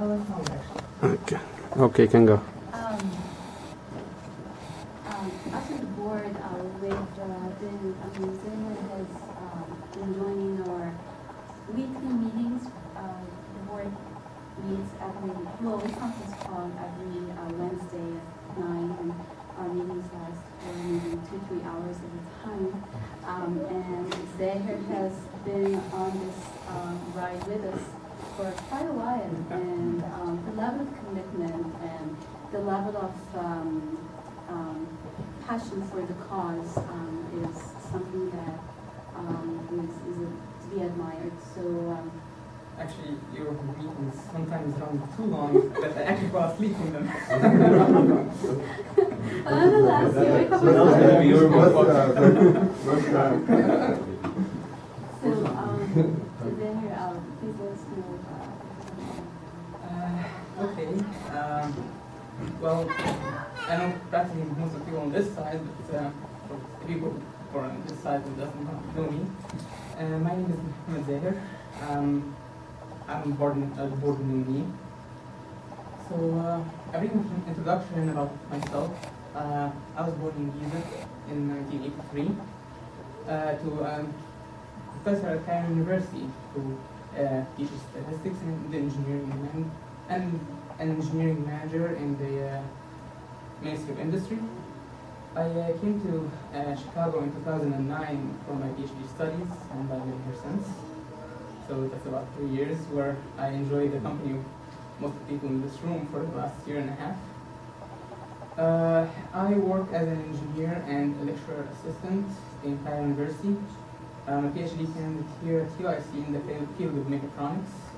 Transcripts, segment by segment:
Okay, okay, can go. Um, um, board, uh, with, uh, been, I mean, Zena has, um, been joining our weekly meetings. Uh, the board meets every, well, we conference call every, uh, Wednesday at nine, and our meetings last maybe two, three hours at a time. Um, and Zaher has been on this, um, ride with us for quite a while, the level of, um, um, passion for the cause, um, is something that, um, is, is to be admired, so, um, Actually, your meetings sometimes run too long that I actually fall asleep in them. nonetheless, you wake up So that was with- gonna your What's, report. what's, So, um, Zaher, uh, please let us know, uh, Uh, okay. Um, well, I know practically most of you on this side, but uh, for people on this side who doesn't know me, uh, my name is Mohamed Zaher. Um, I'm born, uh, born in UAE. So, uh, a brief introduction about myself. Uh, I was born in Giza in 1983 uh, to um, professor at Cairo University who uh, teaches statistics and the engineering man- and an engineering manager in the uh, Ministry of Industry. I uh, came to uh, Chicago in 2009 for my PhD studies and I've been here since. So that's about three years where I enjoyed the company of most people in this room for the last year and a half. Uh, I work as an engineer and a lecturer assistant in Cairo University. I'm a PhD candidate here at UIC in the field of mechatronics.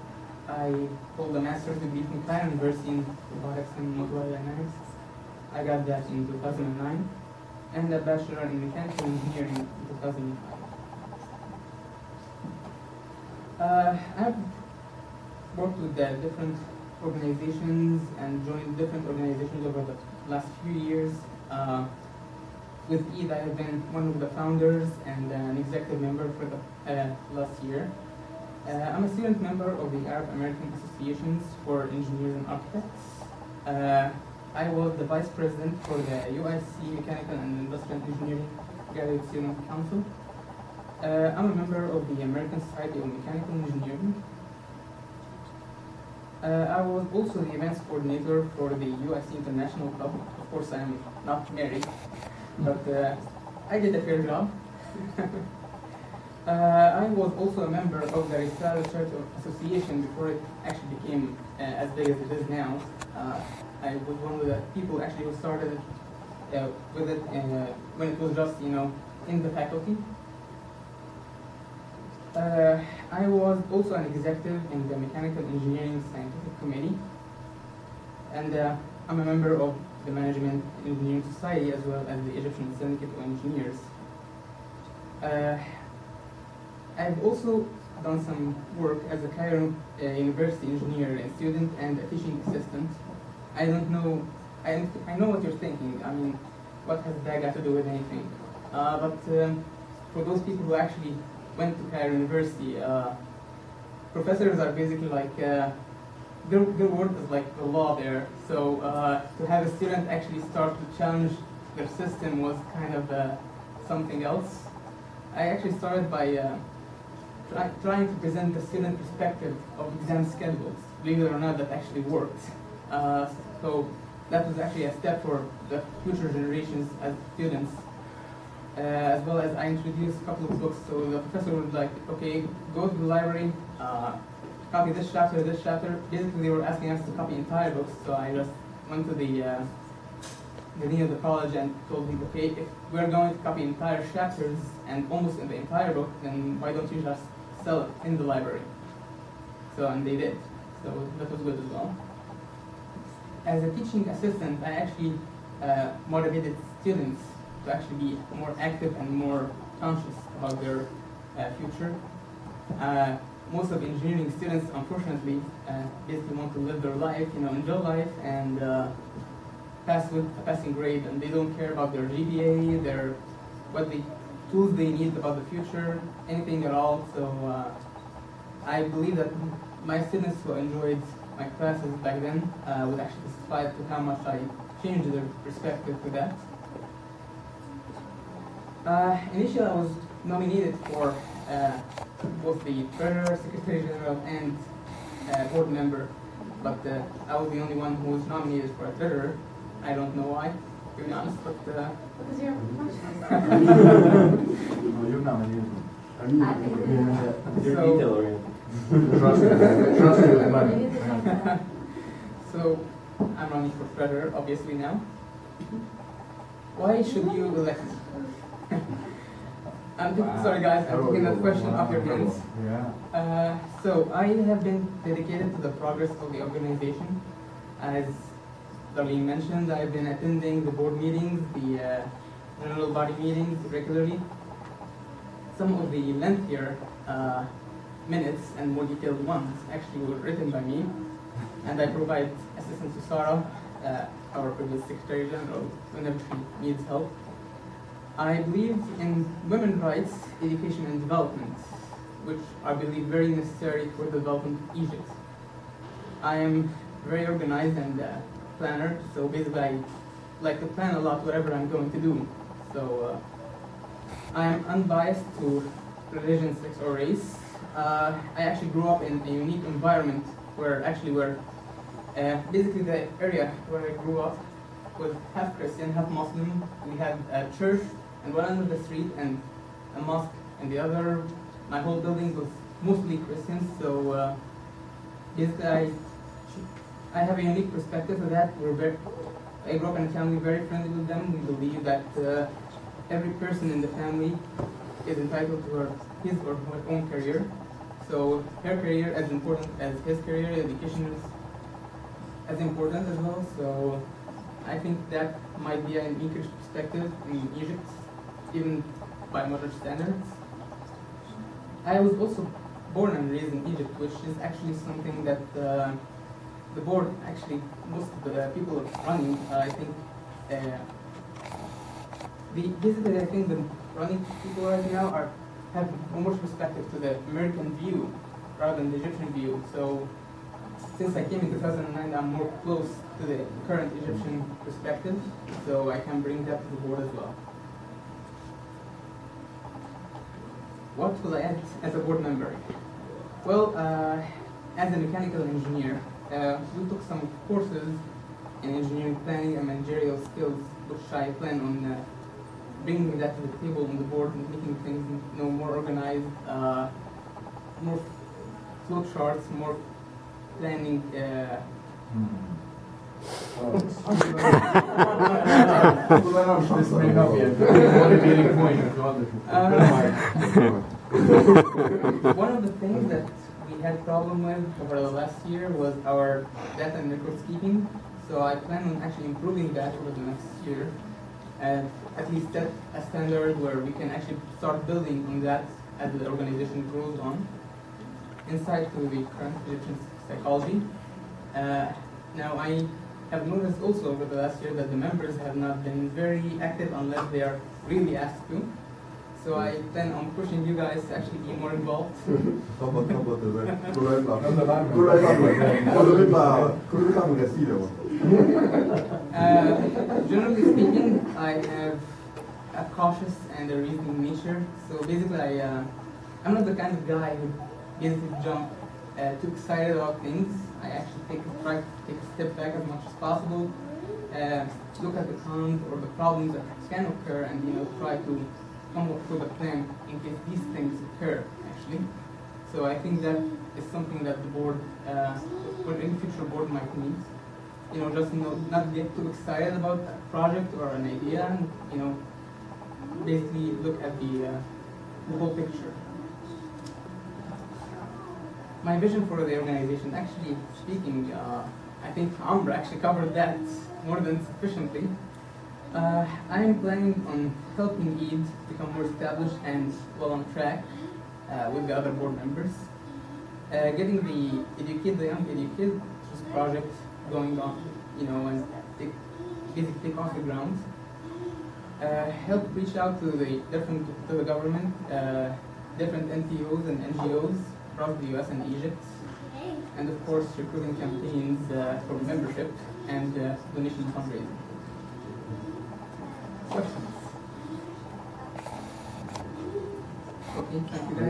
I hold a master's degree from Cairo University in robotics and motor dynamics. I got that in 2009, and a bachelor in mechanical engineering in 2005. Uh, I've worked with uh, different organizations and joined different organizations over the last few years. Uh, with EAD, I have been one of the founders and an executive member for the uh, last year. Uh, I'm a student member of the Arab American Associations for Engineers and Architects. Uh, I was the vice president for the UIC Mechanical and Industrial Engineering Graduate Student Council. Uh, I'm a member of the American Society of Mechanical Engineering. Uh, I was also the events coordinator for the UIC International Club. Of course, I'm not married, but uh, I did a fair job. uh, I was also a member of the Risala Research Association before it actually became uh, as big as it is now. Uh, I was one of the people actually who started uh, with it uh, when it was just, you know, in the faculty. Uh, I was also an executive in the Mechanical Engineering Scientific Committee, and I'm a member of the Management Engineering Society as well as the Egyptian Syndicate of Engineers. I've also done some work as a Cairo uh, University engineer, and student and a teaching assistant. I don't know, I, I know what you're thinking. I mean, what has that got to do with anything? Uh, but um, for those people who actually went to Cairo University, uh, professors are basically like, uh, their, their word is like the law there. So uh, to have a student actually start to challenge their system was kind of uh, something else. I actually started by try, trying to present the student perspective of exam schedules. Believe it or not, that actually worked. Uh, so that was actually a step for the future generations as students uh, as well as I introduced a couple of books. So the professor would like, okay, go to the library, uh, copy this chapter, this chapter. Basically, they were asking us to copy entire books. So I just went to the uh, the dean of the college and told him, okay, if we're going to copy entire chapters and almost in the entire book, then why don't you just sell it in the library? So and they did. So that was good as well. As a teaching assistant, I actually uh, motivated students to actually be more active and more conscious about their uh, future. Uh, most of engineering students, unfortunately, uh, basically want to live their life, you know, enjoy life and uh, pass with a passing grade, and they don't care about their GPA, their what the tools they need about the future, anything at all. So uh, I believe that my students who enjoyed my classes back then uh, would actually testify to how much I changed their perspective to that. Uh, initially, I was nominated for uh, both the treasurer, secretary general, and uh, board member, but uh, I was the only one who was nominated for a treasurer. I don't know why, to be honest, but uh, Because you're a professional. No, you're nominated. I think You're So- detail oriented. Trust me, trust me with money. Maybe it's like that. so I'm running for treasurer, obviously now. Why should you elect? I'm taking, sorry guys, I'm taking that question off your hands. Yeah. Uh, so I have been dedicated to the progress of the organization. As Darlene mentioned, I've been attending the board meetings, the uh, general body meetings regularly. Some of the lengthier uh, minutes and more detailed ones actually were written by me, and I provide assistance to Sarah, uh, our previous Secretary General, whenever she needs help. I believe in women's rights, education, and development, which I believe very necessary for the development of Egypt. I am very organized and uh, planner, so basically I like to plan a lot whatever I'm going to do. So uh, I am unbiased to religion, sex, or race. Uh, I actually grew up in a unique environment where actually where uh, basically the area where I grew up was half Christian, half Muslim. We had a church and one end of the street and a mosque and the other. My whole building was mostly Christian, so uh, basically I, I have a unique perspective of that. We're very, I grew up in a family very friendly with them. We believe that uh, every person in the family is entitled to her, his or her own career. So her career as important as his career, education is as important as well. So I think that might be an English perspective in Egypt, even by modern standards. I was also born and raised in Egypt, which is actually something that uh, the board, actually, most of the people running, uh, I think, uh, the, basically, I think the running people right now are have more perspective to the American view rather than the Egyptian view. So since I came in 2009, I'm more close to the current Egyptian perspective, so I can bring that to the board as well. What will I add as a board member? Well, uh, as a mechanical engineer, uh, we took some courses in engineering planning and managerial skills, which I plan on uh, bringing that to the table on the board and making things you know, more organized, uh, more flow charts, more planning. Uh, This may not be a good motivating point if you want to. One of the things that had problem with over the last year was our data and records keeping. So I plan on actually improving that over the next year, and at least set a standard where we can actually start building on that as the organization grows on. Insight to the current Egyptian psychology. Uh, now I have noticed also over the last year that the members have not been very active unless they are really asked to. So I plan on pushing you guys to actually be more involved. 差不多差不多对不对？过来吧，过来吧，我这边吧，过来吧，我给洗了。Uh, generally speaking, I have a cautious and a reasoning nature. So basically, I, uh, I'm not the kind of guy who basically jump uh, too excited about things. I actually take a, try to take a step back as much as possible, uh, look at the cons or the problems that can occur, and you know try to come up with a plan in case these things occur. Actually, so I think that is something that the board, uh, or any future board might need you know, just not get too excited about a project or an idea, and you know, basically look at the uh, the whole picture. My vision for the organization, actually speaking, uh, I think Amr actually covered that more than sufficiently. Uh, I am planning on helping EAD become more established and well on track uh, with the other board members. Uh, getting the Educate the Young Educate project going on, you know, and take, basically take off the ground. Uh, help reach out to the different to the government, uh, different NPOs and NGOs across the US and Egypt. and of course recruiting campaigns uh, for membership and donation fundraising. Questions? Okay.